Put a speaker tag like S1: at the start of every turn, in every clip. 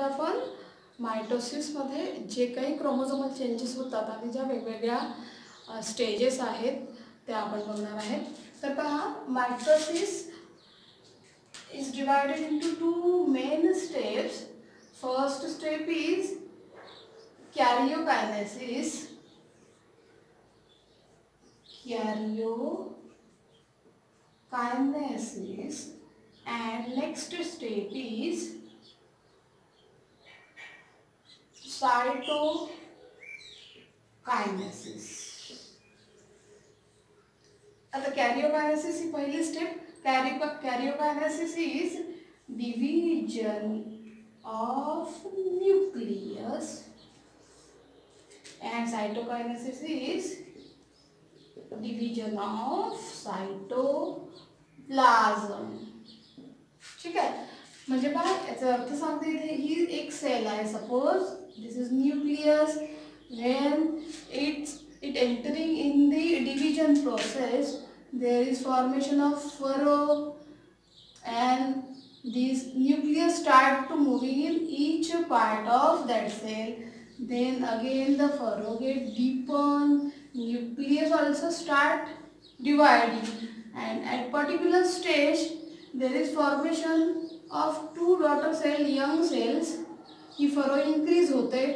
S1: मध्ये आपण मायटोसिसमध्ये जे काही क्रोमोझोमल चेंजेस होतात आणि ज्या वेगवेगळ्या स्टेजेस आहेत त्या आपण बघणार आहेत. तर पहा mitosis is divided into two main steps first step is karyo karyokinesis karyokinesis and next step is cytokinesis आता कॅरिओकायनेसिस ही पहिली step karyo karyokinesis is division of nucleus and cytokinesis is division of cytoplasm. ठीक आहे? म्हणजे बघा याचा अर्थ सांगते इथे ही एक सेल आहे. Suppose This is nucleus. When it's it entering in the division process, there is formation of furrow and these nucleus start to moving in each part of that cell. Then again the furrow get deepen, nucleus also start dividing and at particular stage there is formation of two daughter cell young cells ही furrow increase होते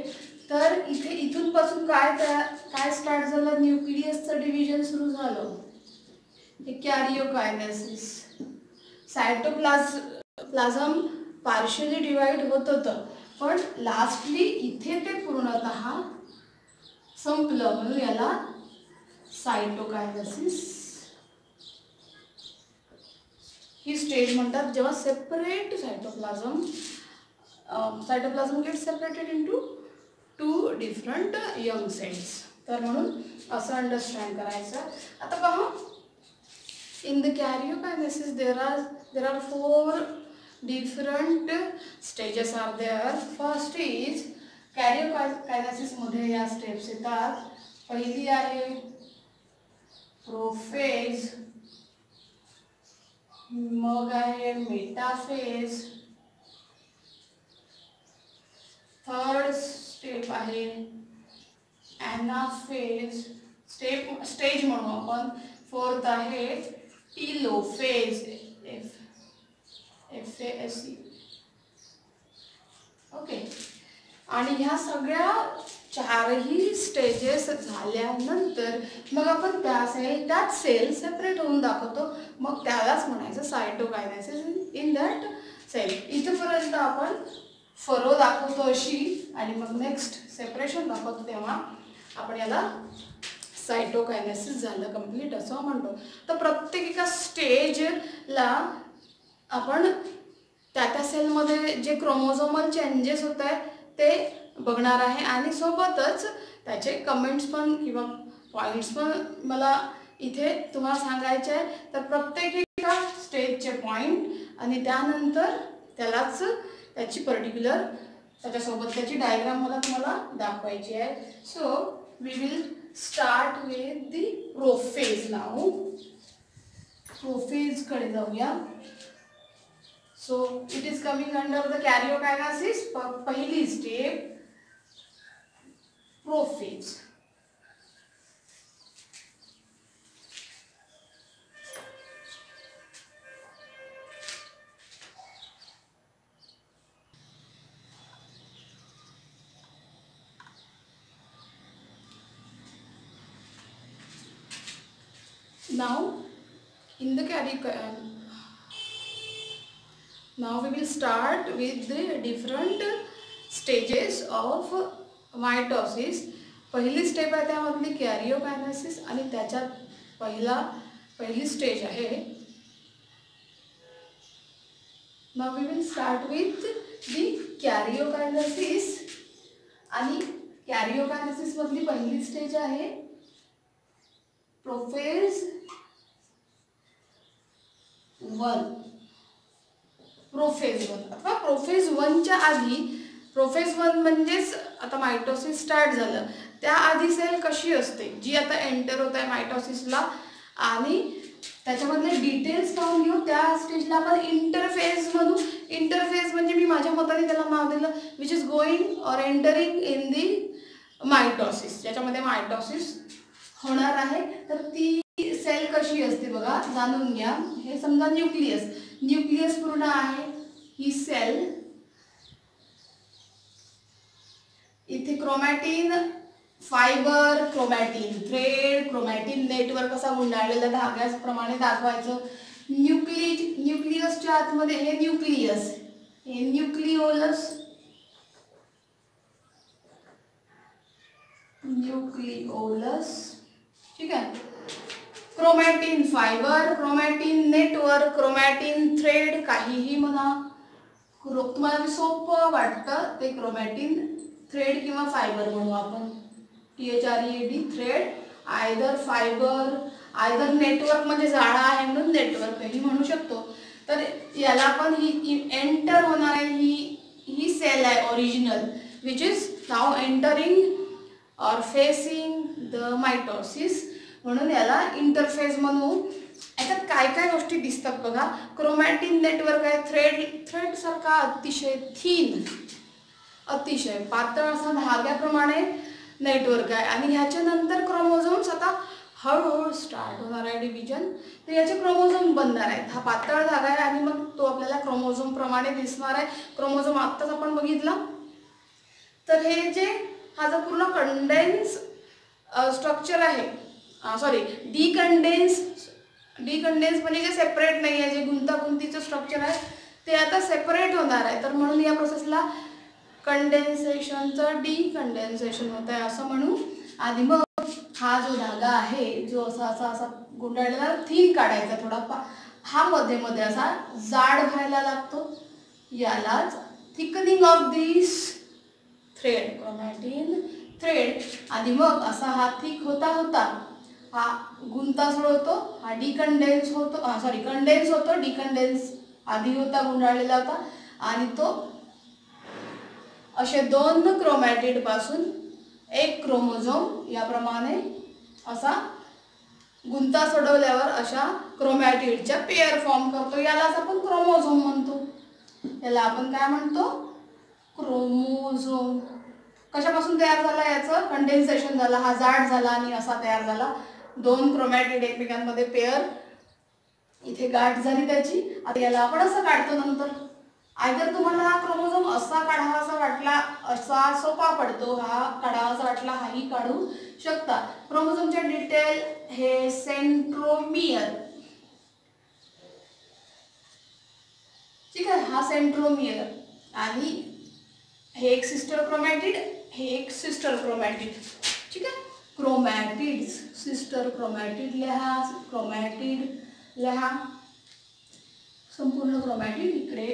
S1: तर इथे इथून पासून काय त्या काय start झालं? न्यूक्लियसचं डिव्हिजन सुरू झालं. हे कॅरिओकायनेसिस. सायटोप्लाज प्लाझम पार्शली डिवाइड होत होतं. पण लास्टली इथे ते पूर्णतः संपलं. म्हणून याला सायटोकायनेसिस ही स्टेज म्हणतात जेव्हा separate cytoplasm cytoplasm get separated into two different young cells तर म्हणून असं अंडरस्टँड करायचं. आता पहा in the karyokinesis there are there are four different stages are there first is karyo काय कायनेसिसमध्ये या स्टेप्स येतात. पहिली आहे प्रोफेज मग आहे मेटाफेज थर्ड स्टेप आहे. ॲनाफेज स्टेप स्टेज म्हणू आपण. फोर्थ आहे telophase F F A S C okay आणि ह्या सगळ्या चारही स्टेजेस झाल्यानंतर मग आपण त्या सेल त्याच सेल सेपरेट होऊन दाखवतो. मग त्यालाच म्हणायचं सायटोकायनेसिस इन दॅट सेल इथंपर्यंत आपण फरो दाखवतो अशी आणि मग नेक्स्ट सेपरेशन दाखवतो तेव्हा आपण याला सायटोकायनेसिस झालं कंप्लीट असं म्हणतो. तर प्रत्येक एका स्टेजला आपण त्या त्या सेलमध्ये जे क्रोमोझोमल चेंजेस होत आहे ते बघणार आहे आणि सोबतच त्याचे कमेंट्स पण किंवा पॉईंट्स पण मला इथे तुम्हाला सांगायचे आहे तर प्रत्येक एका स्टेजचे पॉईंट आणि त्यानंतर त्यालाच त्याची पर्टिक्युलर त्याच्यासोबत त्याची डायग्राम मला तुम्हाला दाखवायची आहे. So we will start with the prophase now प्रोफेजकडे जाऊया. So it is coming under the karyokinesis पहिली step prophase now in the carry uh, now we will start with the different stages of mitosis पहिली step आहे त्यामधली karyokinesis आणि त्याच्यात पहिला पहिली stage आहे. Now we will start with the karyokinesis आणि कॅरिओकायनसिसमधली पहिली स्टेज आहे. प्रोफेज वन प्रोफेज वन अथवा प्रोफेज वनच्या आधी प्रोफेज वन म्हणजेच आता मायटोसिस स्टार्ट झालं. त्या आधी सेल कशी असते? जी आता एंटर होत आहे मायटोसिसला आणि त्याच्यामधले डिटेल्स पाहून घेऊ. त्या स्टेजला आपण इंटरफेस म्हणू. इंटरफेस म्हणजे मी माझ्या मताने त्याला नाव दिलं which is going or entering in the mitosis ज्याच्यामध्ये मायटॉसिस होणार आहे तर ती सेल कशी असते बघा जाणून घ्या. हे समजा न्यूक्लियस न्यूक्लियस पूर्ण आहे ही सेल इथे chromatin fibre chromatin thread chromatin network असा गुंडाळलेला धाग्याप्रमाणे दाखवायचं. न्यूक्लिज न्यूक्लियसच्या आतमध्ये हे न्यूक्लियस हे न्यूक्लिओलस न्यूक्लिओलस ठीक आहे. Chromatin fibre chromatin network chromatin thread काहीही म्हणा. तुम्हाला सोपं वाटतं ते क्रोमॅटिन थ्रेड किंवा फायबर म्हणू आपण. T H R E D thread either fibre either network म्हणजे जाळा आहे म्हणून नेटवर्कही म्हणू शकतो. तर याला पण ही एंटर होणार आहे ही ही सेल आहे original which is now entering or facing the mitosis म्हणून याला इंटरफेस म्हणू याच्यात काय काय गोष्टी दिसतात बघा. क्रोमॅटिन नेटवर्क आहे थ्रेड थ्रेडसारखा अतिशय थीन अतिशय पातळ असा धाग्याप्रमाणे नेटवर्क आहे. आणि ह्याच्यानंतर क्रोमोझोम्स आता हळूहळू स्टार्ट होणार आहे डिव्हिजन तर याचे क्रोमोझोम बनणार आहेत. हा पातळ धागा आहे आणि मग तो आपल्याला क्रोमोझोमप्रमाणे दिसणार आहे. क्रोमोझोम आत्ताच आपण बघितला. तर हे जे हा जो पूर्ण कंडेन्स स्ट्रक्चर आहे. सॉरी डिकंडेन्स डिकंडेन्स म्हणजे जे सेपरेट नाही आहे. जे गुंतागुंतीचं स्ट्रक्चर आहे ते आता सेपरेट होणार आहे. तर म्हणून या प्रोसेसला कंडेन्सेशनचं डिकंडेन्सेशन होत आहे असं म्हणू. आणि मग हा जो धागा आहे जो असा असा असा गुंडाळलेला थीन काढायचा थोडा पा हा मध्ये मध्ये असा जाड व्हायला लागतो. यालाच thickening of this thread chromatin thread आणि मग असा हा थिक होता होता हा गुंता सोडवतो हा डिकंडेन्स होतो सॉरी कंडेन्स होतो डिकंडेन्स आधी होता गुंडाळलेला होता आणि तो असे दोन क्रोमॅटिडपासून एक क्रोमोझोम याप्रमाणे असा गुंता सोडवल्यावर अशा क्रोमॅटिडच्या पेअर फॉर्म करतो. यालाच आपण क्रोमोझोम म्हणतो. याला आपण काय म्हणतो? क्रोमोझोम कशापासून तयार झाला याचं? कंडेन्सेशन झालं हा जाड झाला आणि असा तयार झाला. दोन क्रोमॅटिड एकमेकांमध्ये पेअर इथे गाठ झाली त्याची. आता याला आपण असं काढतो नंतर. आयदर तुम्हाला हा क्रोमोझोम असा काढावासा वाटला असा सोपा पडतो. हा काढावासा वाटला हाही काढू शकता. क्रोमोझोमचे डिटेल हे सेंट्रोमियर ठीक आहे? हा सेंट्रोमियर आणि हे एक सिस्टर क्रोमॅटिड हे एक सिस्टर क्रोमॅटिड ठीक आहे? क्रोमॅटिड सिस्टर क्रोमॅटिड लिहा. क्रोमॅटिड लिहा. संपूर्ण क्रोमॅटिड इकडे.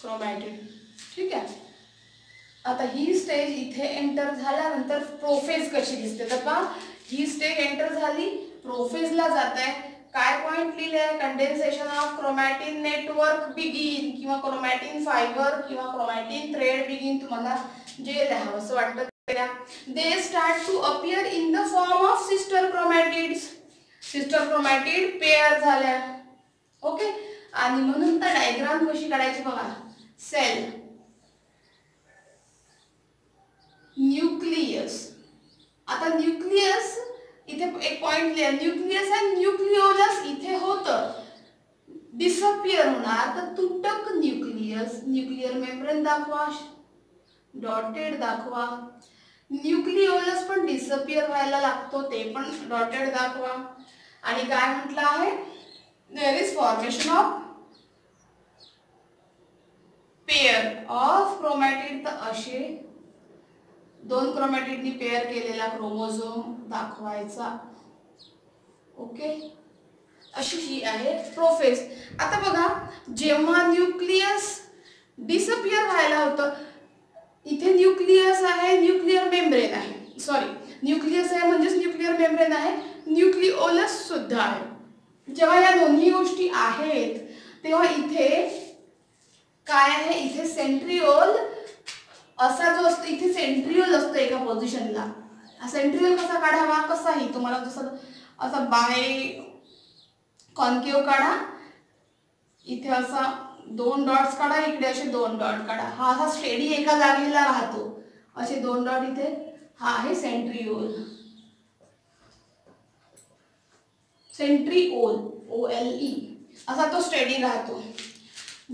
S1: क्रोमॅटिड ठीक आहे? आता ही स्टेज इथे एंटर झाल्यानंतर प्रोफेज कशी दिसते? तर पहा ही स्टेज एंटर झाली प्रोफेजला जात आहे. काय पॉईंट लिहिले आहे? Condensation of chromatin network begin किंवा क्रोमॅटिन फायबर किंवा क्रोमॅटिन थ्रेड बिगिन तुम्हाला जे लिहावं असं वाटतं they start to appear in the form of sister chromatid sister chromatid pair झाल्या. ओके आणि म्हणून तर डायग्राम कशी काढायची बघा. सेल न्यूक्लियस आता न्यूक्लियस इथे एक पॉइंट लिहा. न्यूक्लियस अँड न्यूक्लिओलस इथे होतं. डिसअपियर होणार. तर तुटक न्यूक्लियस न्यूक्लिअर मेम्ब्रेन दाखवा. डॉटेड दाखवा. न्यूक्लिओलस पण डिसअपियर व्हायला लागतो ते पण डॉटेड दाखवा. आणि काय म्हटलं आहे? There is formation of pair of chromatid तर असे. दोन क्रोमॅटिडनी पेअर केलेला क्रोमोझोम दाखवायचा. ओके अशी ही आहे प्रोफेस आता बघा जेव्हा न्यूक्लियस डिसअपियर व्हायला होतं इथे न्यूक्लियस आहे न्यूक्लिअर मेम्ब्रेन आहे. सॉरी न्यूक्लियस आहे म्हणजेच न्यूक्लिअर मेम्ब्रेन आहे. न्यूक्लिओलस सुद्धा आहे. जेव्हा या दोन्ही गोष्टी आहेत तेव्हा इथे काय आहे? इथे सेंट्रिओल असा जो असतो इथे सेंट्रिओल असतो एका पोझिशनला हा सेंट्रिओल कसा काढावा? कसाही. तुम्हाला जसं असा बाय कॉन्केव काढा. इथे असा दोन डॉट्स काढा इकडे असे दोन डॉट काढा. हा असा स्टेडी एका जागेला राहतो. असे दोन डॉट इथे हा आहे centriole centriole O L E असा तो स्टेडी राहतो.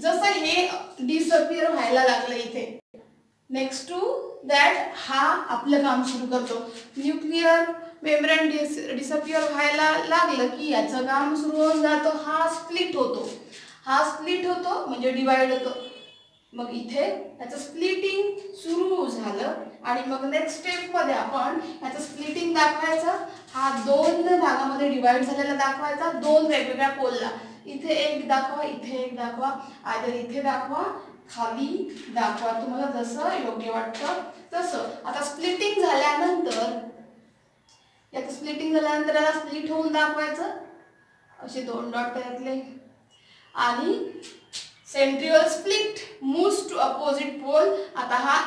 S1: जसं हे डिसअपियर व्हायला लागलं इथे. नेक्स्ट टू दॅट हा आपलं काम सुरू करतो. न्यूक्लिअर मेम्ब्रेन डिस डिसअपियर व्हायला लागलं की याचं काम सुरू होऊन जातो. हा स्प्लिट होतो. हा स्प्लिट होतो म्हणजे डिवाइड होतो. मग इथे ह्याचं स्प्लिटिंग सुरू झालं आणि मग नेक्स्ट स्टेपमध्ये आपण याचं स्प्लिटिंग दाखवायचं. हा दोन भागामध्ये डिवाइड झालेला दाखवायचा दोन वेगवेगळ्या पोलला. इथे एक दाखवा इथे एक दाखवा. आदर इथे दाखवा खाली दाखवा. तुम्हाला जसं योग्य वाटतं तसं. आता स्प्लिटिंग झाल्यानंतर याचं स्प्लिटिंग झाल्यानंतर याला स्प्लिट होऊन दाखवायचं. असे दोन डॉट त्यातले. आणि centriole split moves to opposite pole आता हा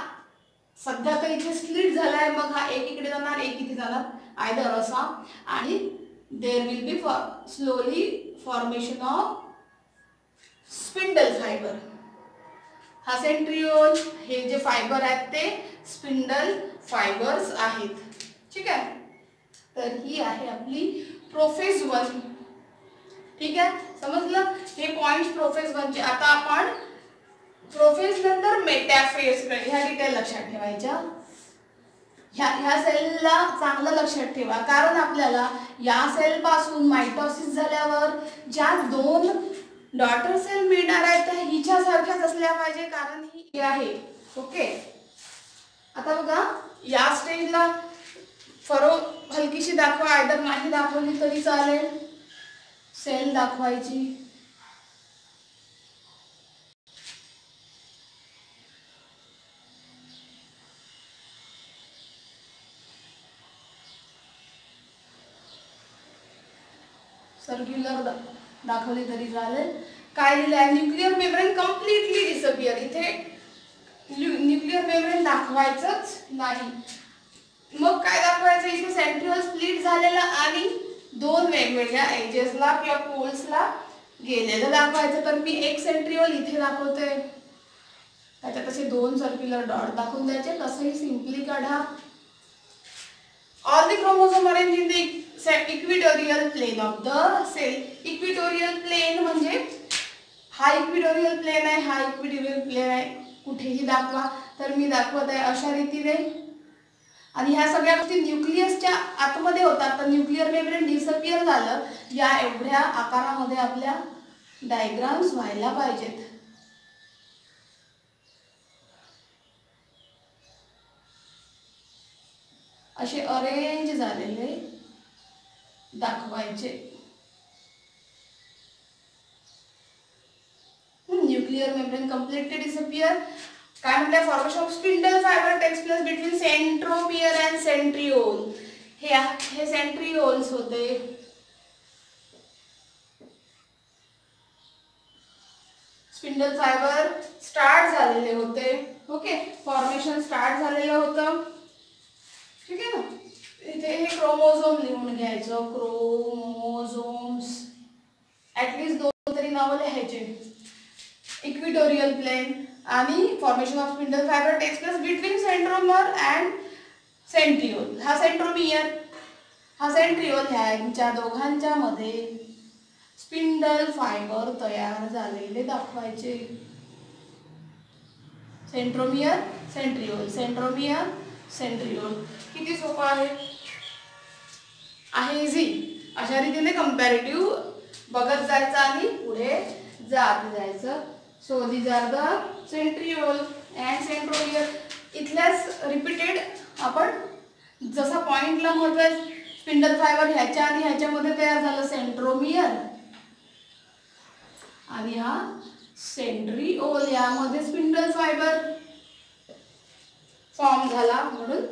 S1: सध्या तर इथे स्प्लिट झालाय. मग हा एक इकडे जाणार एक इथे जाणार. आयदर असा. आणि there will be for slowly formation of spindle fibre हा सेंट्रिओल हे जे फायबर आहेत ते स्पिंडल फायबर्स आहेत. ठीक आहे? तर ही आहे आपली प्रोफेज वन ठीक आहे? समजलं? हे पॉइंट प्रोफेस म्हणजे आता आपण प्रोफेस नंतर मेटॅफेस ह्या डिटेल लक्षात ठेवायच्या. ह्या ह्या सेलला चांगलं लक्षात ठेवा. कारण आपल्याला या सेल पासून मायटॉसिस झाल्यावर ज्या दोन डॉटर सेल मिळणार आहेत त्या हिच्यासारख्याच असल्या पाहिजे. कारण ही आहे. ओके आता बघा या स्टेजला फरो हलकीशी दाखवा. आयदर नाही दाखवली तरी चालेल. सेल दाखवायची. सर्क्युलर दाखवली तरी चालेल. काय दिलं आहे न्यूक्लिअर मेम्ब्रेन कम्प्लिटली डिसअपिअर इथे न्यूक्लिअर मेम्ब्रेन दाखवायचंच नाही. मग काय दाखवायचं? इथे सेंट्रल स्प्लिट झालेला आणि दोन वेगवेगळ्या एजेसला किंवा पोल्सला गेलेलं दाखवायचं. तर मी एक सेंट्रिओल इथे दाखवते. त्याच्यात असे दोन सर्क्युलर डॉट दाखवून द्यायचे. तसंही सिम्पली काढा. All the chromosome arrange in the equatorial plane of the cell equatorial plane म्हणजे हा इक्विटोरियल प्लेन आहे. हा इक्विटोरियल प्लेन आहे. कुठेही दाखवा. तर मी दाखवत आहे अशा रीतीने. आणि ह्या सगळ्या गोष्टी न्यूक्लियसच्या आतमध्ये होतात तर न्यूक्लिअर मेम्ब्रेन डिसअपियर झालं या एवढ्या आकारामध्ये आपल्या डायग्राम्स व्हायला पाहिजेत. असे अरेंज झालेले दाखवायचे. न्यूक्लिअर मेम्ब्रेन कम्प्लिटली डिसअपियर काय म्हटलंय formation of spindle fibre takes place between centromere and centriole हे हे सेंट्रिओल्स होते. स्पिंडल फायबर स्टार्ट झालेले होते. ओके फॉर्मेशन स्टार्ट झालेलं होतं. ठीक आहे ना? इथे हे क्रोमोझोम लिहून घ्यायचं. क्रोमोझोम्स ॲटलिस्ट दोन तरी नावं लिहायचे. इक्विटोरियल प्लेन आणि formation of spindle fibre takes place between centromere and centriole हा सेंट्रोमियर हा सेंट्रिओल ह्यांच्या दोघांच्या मध्ये स्पिंडल फायबर तयार झालेले दाखवायचे. सेंट्रोमियर सेंट्रिओल सेंट्रोमियर सेंट्रिओल किती सोपं आहे? आहे इझी अशा रीतीने कम्पॅरेटिव्ह बघत जायचं आणि पुढे जात जायचं. So these are the centriole and centromere इथल्याच repeated आपण जसा पॉइंटला महत्त्व स्पिंडल फायबर ह्याच्या आणि ह्याच्यामध्ये तयार झालं सेंट्रोमियर आणि हा सेंट्रिओल यामध्ये स्पिंडल फायबर फॉर्म झाला म्हणून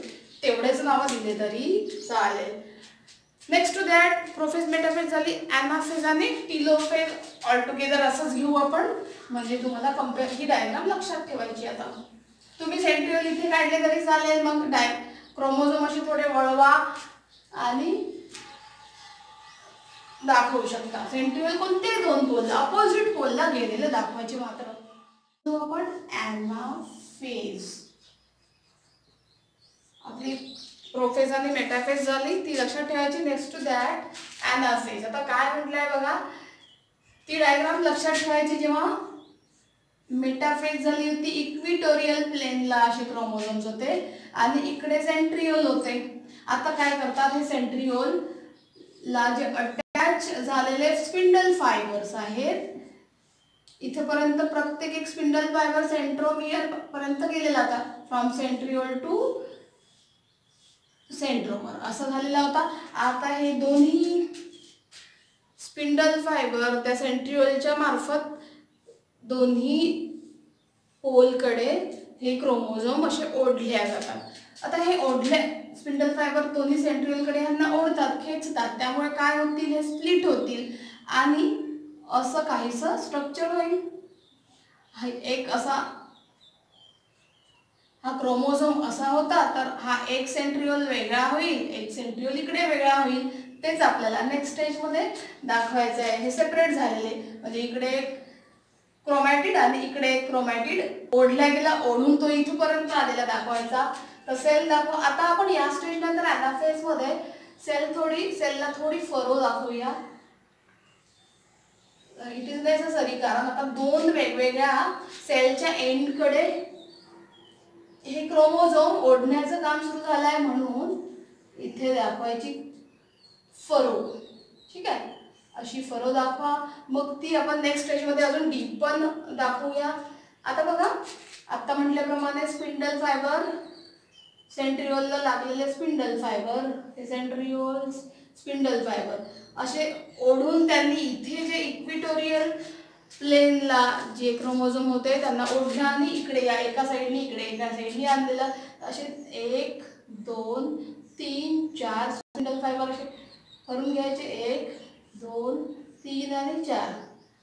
S1: तेवढेच नावं दिले तरी चालेल. Next to that prophase metaphase झाली ॲनाफेज आणि टिलोफेज ऑलटुगेदर असंच घेऊ आपण. म्हणजे तुम्हाला कंपेअर ही डायग्राम लक्षात ठेवायची आता. तुम्ही सेंट्रियल इथे काढले तरी चालेल मग डाय क्रोमोझोम असे थोडे वळवा आणि दाखवू शकता. सेंट्रियल कोणते दोन पोलला अपोजिट पोलला गेलेले दाखवायचे मात्र. तो आपण ॲनाफेज आपली प्रोफेज आणि मेटाफेज झाली ती लक्षात ठेवायची नेक्स्ट टू दॅट ॲनाफेज आता काय म्हटलंय बघा? ती डायग्राम लक्षात ठेवायची जेव्हा मेटाफेज झाली होती इक्विटोरियल प्लेनला असे क्रोमोझोम्स होते आणि इकडे सेंट्रिओल होते. आता काय करतात हे सेंट्रिओल ला जे अटॅच झालेले स्पिंडल फायबर्स आहेत इथेपर्यंत प्रत्येक एक स्पिंडल फायबर सेंट्रोमियर पर्यंत गेलेला होता फ्रॉम सेंट्रिओल टू सेंट्रोमर असं झालेला होता. आता हे दोन्ही स्पिंडल फायबर त्या सेंट्रिओलच्या मार्फत दोन्ही पोलकडे हे क्रोमोझोम असे ओढल्या जातात. आता हे ओढले स्पिंडल फायबर दोन्ही सेंट्रिओलकडे ह्यांना ओढतात खेचतात. त्यामुळे काय होतील? हे स्प्लिट होतील. आणि असं काहीसं स्ट्रक्चर होईल. हा एक असा हा क्रोमोझोम असा होता तर हा एक सेंट्रिओल वेगळा होईल एक सेंट्रिओल इकडे वेगळा होईल तेच आपल्याला नेक्स्ट स्टेजमध्ये दाखवायचं आहे. हे सेपरेट झालेले. म्हणजे इकडे क्रोमॅटिड आणि इकडे क्रोमॅटिड ओढल्या गेला ओढून तो इथपर्यंत आलेला दाखवायचा. तर सेल दाखव. आता आपण या स्टेज नंतर अनाफेजमध्ये सेल थोडी सेलला थोडी फरो दाखवूया. इट इज नेसेसरी कारण आता दोन वेगवेगळ्या सेलच्या एंडकडे हे क्रोमोझोम ओढण्याचं काम सुरू झालं आहे म्हणून इथे दाखवायची फरो. ठीक आहे? अशी फरो दाखवा. मग ती आपण नेक्स्ट स्टेजमध्ये अजून डीप पण दाखवूया. आता बघा आत्ता म्हटल्याप्रमाणे स्पिंडल फायबर सेंट्रिओलला लागलेले स्पिंडल फायबर हे सेंट्रिओल स्पिंडल फायबर असे ओढून त्यांनी इथे जे इक्विटोरियल प्लेनला जे क्रोमोझोम होते त्यांना ओढलं इकडे या एका साईडने इकडे एका साईडने आणलेलं. असे एक दोन तीन चार स्पिंडल फायबर असे करून घ्यायचे. एक दोन तीन आणि चार.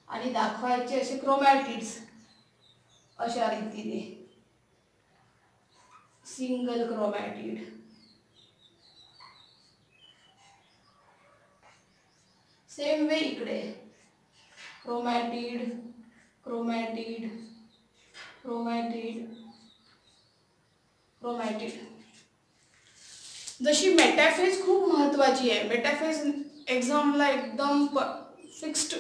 S1: आणि दाखवायचे असे क्रोमॅटिड्स अशा रीतीने. सिंगल क्रोमॅटिड सेम वे इकडे. क्रोमॅटिड क्रोमॅटिड क्रोमॅटिड क्रोमॅटिड जशी मेटॅफेज खूप महत्त्वाची आहे. मेटॅफेज एक्झामला एकदम फिक्स्ड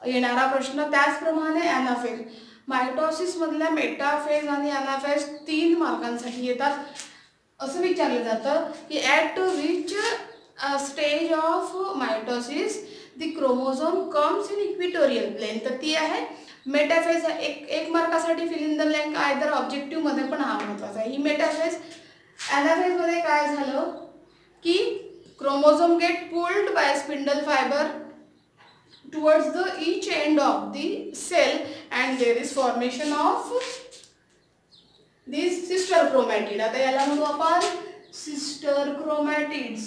S1: येणारा प्रश्न. त्याचप्रमाणे ॲनाफेज मायटॉसिसमधल्या मेटाफेज आणि ॲनाफेज तीन मार्कांसाठी येतात. असं विचारलं जातं की at which stage of mitosis the chromosome comes in equatorial plane. तर ती आहे मेटाफेज एक एक मार्कासाठी fill in the blank either ऑब्जेक्टिव्हमध्ये पण हा महत्त्वाचा आहे. ही मेटाफेज ॲनाफेजमध्ये काय झालं? की chromosome get pulled by spindle fibre towards the each end of the cell and there is formation of these sister chromatid आता याला म्हणू आपण sister chromatids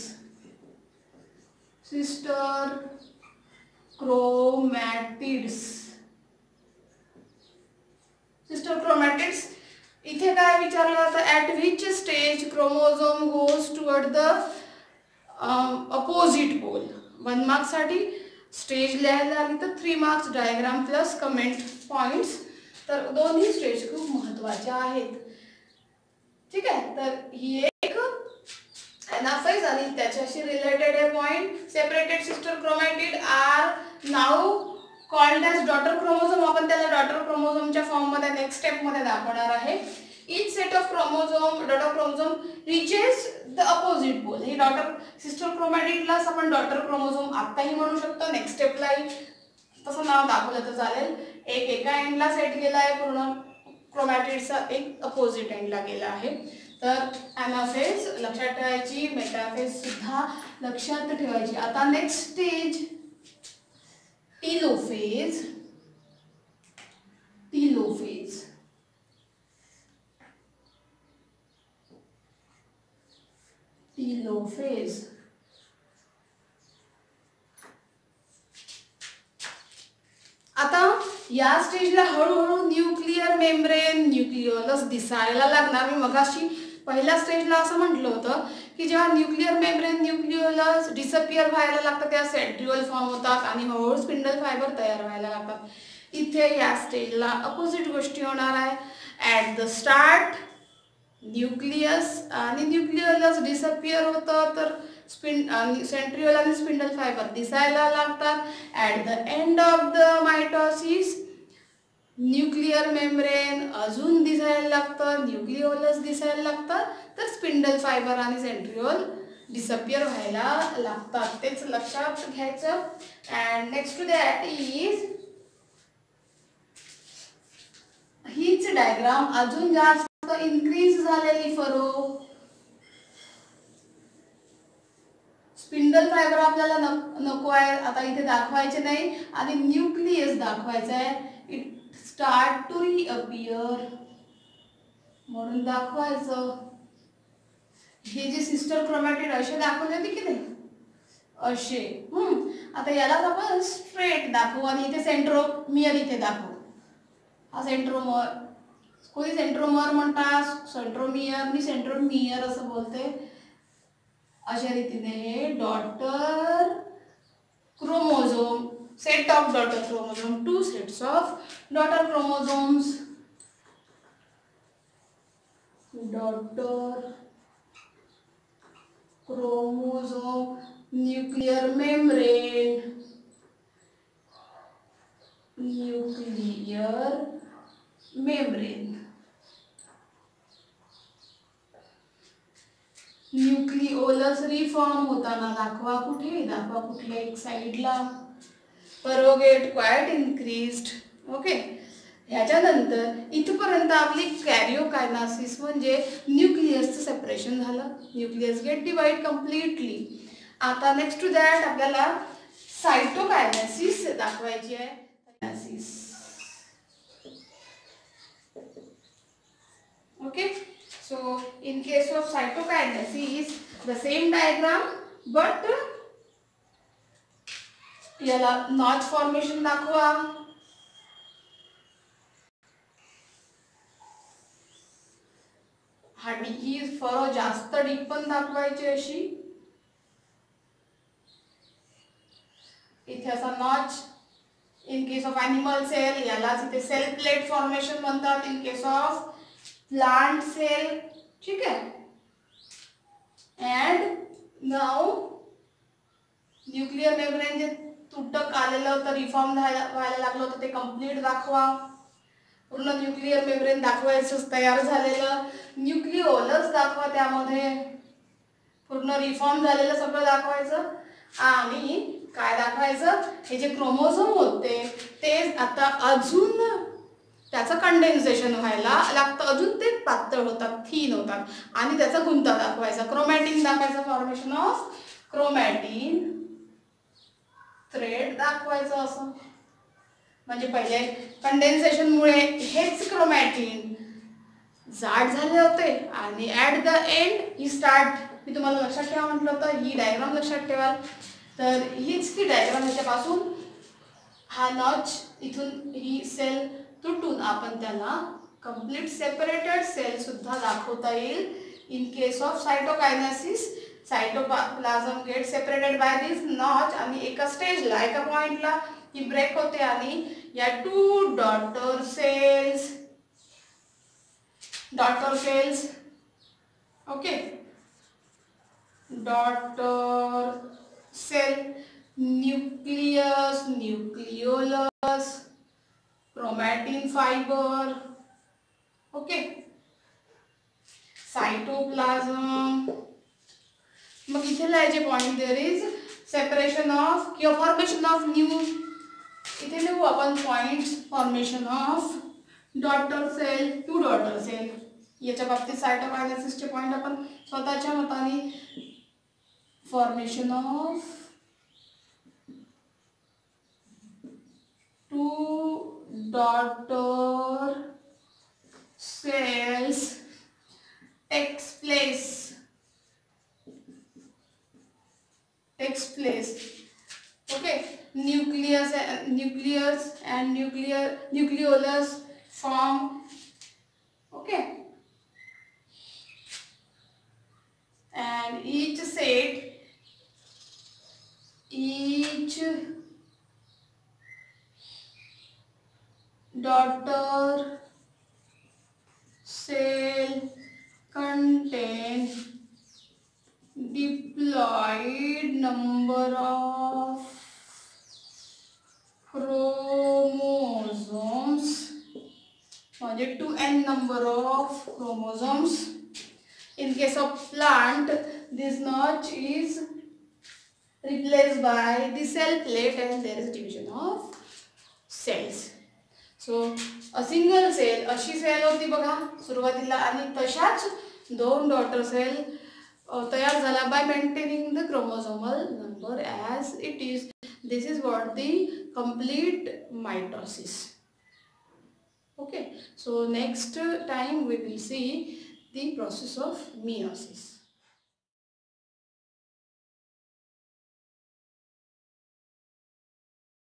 S1: sister chromatids. Sister chromatids, इथे काय विचारलं जातं? Which stage chromosome goes toward the opposite pole one मार्क्ससाठी stage लिहायला आली तर three marks diagram plus comment points तर दोन्ही स्टेज खूप महत्त्वाच्या आहेत. ठीक आहे? तर ही anaphase आणि त्याच्याशी रिलेटेड आहे point separated sister chromatid are now called as daughter chromosome आपण त्याला डॉटर क्रोमोझोमच्या फॉर्ममध्ये नेक्स्ट स्टेपमध्ये दाखवणार आहे. Each set of chromosome daughter chromosome reaches the opposite pole he daughter sister क्रोमॅटिडलाच आपण डॉटर क्रोमोझोम आत्ताही म्हणू शकतो. नेक्स्ट स्टेपलाही तसं नाव दाखवलं तर चालेल. एक एका एंडला सेट गेला आहे पूर्ण क्रोमॅटिडचा एक अपोजिट एंडला गेला आहे. तर ॲनाफेज लक्षात ठेवायची मेटाफेज सुद्धा लक्षात ठेवायची. आता next stage telophase. Telophase. Telophase. आता या स्टेजला हळूहळू न्यूक्लिअर मेम्ब्रेन न्यूक्लिओलस दिसायला लागणार. मी मगाशी पहिल्या स्टेजला असं म्हटलं होतं की जेव्हा न्यूक्लिअर मेम्ब्रेन न्यूक्लिओलस डिसअपिअर व्हायला लागतं तेव्हा सेंट्रिओल फॉर्म होतात आणि हळूहळू स्पिंडल फायबर तयार व्हायला लागतात. इथे या स्टेजला अपोजिट गोष्टी होणार आहे. ॲट द स्टार्ट न्यूक्लियस आणि न्यूक्लिओलस डिसअपिअर होतं तर स्पिन आणि सेंट्रिओल आणि स्पिंडल फायबर दिसायला लागतात. At the end of the mitosis nuclear membrane अजून दिसायला लागतं न्यूक्लिओलस दिसायला लागतं तर स्पिंडल फायबर आणि सेंट्रिओल डिसअपियर व्हायला लागतात. तेच लक्षात घ्यायचं. And next to that is हीच डायग्राम अजून जास्त इन्क्रीज झालेली फरो. स्पिंडल फायबर आपल्याला नको आहे आता इथे दाखवायचे नाही. आणि न्यूक्लियस दाखवायचं आहे इट स्टार्ट टू रिअपियर म्हणून दाखवायचं. हे जे सिस्टर क्रोमॅटेड असे दाखवले होते की नाही? असे. हम्म. आता यालाच आपण स्ट्रेट दाखवू आणि इथे सेंट्रोमियर इथे दाखवू. हा सेंट्रोमर कोणी सेंट्रोमर म्हणतात सेंट्रोमियर मी सेंट्रोमियर असं बोलते. अशा रीतीने हे daughter chromosome set of daughter chromosome two sets of daughter chromosomes daughter chromosome nuclear membrane nuclear membrane nucleolus reform होताना दाखवा कुठे? दाखवा कुठल्या एक साईडला परोगेट क्वायट इन्क्रीज्ड ओके ह्याच्यानंतर इथपर्यंत आपली कॅरिओकायनासिस म्हणजे न्यूक्लियसचं सेपरेशन झालं. न्यूक्लियस गेट डिवाइड कम्प्लिटली आता नेक्स्ट टू दॅट आपल्याला सायटोकायनासिस दाखवायची आहे. Okay so in case of cytokinesis the same diagram but याला नॉच फॉर्मेशन दाखवा. हा ही फळ जास्त डीप पण दाखवायची अशी. इथे असा notch in case of animal cell यालाच इथे सेल प्लेट फॉर्मेशन म्हणतात in case of plant cell ठीक आहे? अँड नाव न्यूक्लिअर मेम्ब्रेन जे तुटक आलेलं होतं रिफॉर्म व्हायला व्हायला लागलं होतं ते कंप्लीट दाखवा. पूर्ण न्यूक्लिअर मेम्ब्रेन दाखवायचं तयार झालेलं. न्यूक्लिओलच दाखवा त्यामध्ये. पूर्ण रिफॉर्म झालेलं सगळं दाखवायचं. आणि काय दाखवायचं? हे जे क्रोमोझोम होते ते आता अजून त्याचं कंडेन्सेशन व्हायला लागतं. अजून ते पातळ होतात थीन होतात. आणि त्याचा गुंता दाखवायचा. क्रोमॅटिन दाखवायचं फॉर्मेशन ऑफ क्रोमॅटिन थ्रेड दाखवायचं असं. म्हणजे पहिले कंडेन्सेशनमुळे हेच क्रोमॅटिन जाड झाले होते आणि ॲट द एंड ही स्टार्ट मी तुम्हाला लक्षात ठेवा म्हटलं होतं ही डायग्राम लक्षात ठेवाल. तर हीच ती डायग्राम ह्याच्यापासून हा नॉच इथून ही सेल तुटून आपण त्याला कंप्लीट सेपरेटेड सेलसुद्धा दाखवता येईल. In case of cytokinesis cytoplasm get separated by this notch आणि एका स्टेजला एका पॉईंटला ही ब्रेक होते आणि या two daughter cells daughter cells okay daughter cell nucleus nucleolus chromatin fibre okay cytoplasm मग इथे लिहायचे point there is separation of किंवा फॉर्मेशन ऑफ न्यू इथे लिहू आपण point formation of daughter cell two daughter cell याच्या बाबतीत सायटोकायनेसिसचे पॉईंट आपण स्वतःच्या मताने formation of two daughter cells takes place takes place okay? Nucleus nucleus nucleus and nuclear nucleolus form. Okay. And each set each daughter cell contain diploid number of chromosomes म्हणजे two N number of chromosomes in case of plant this notch is replaced by the cell plate and there is division of cells so a single cell अशी cell होती बघा सुरुवातीला आणि तशाच दोन daughter cell तयार झाला by maintaining the chromosomal number as it is This is what the complete mitosis. Okay, so next time we will see the process of meiosis.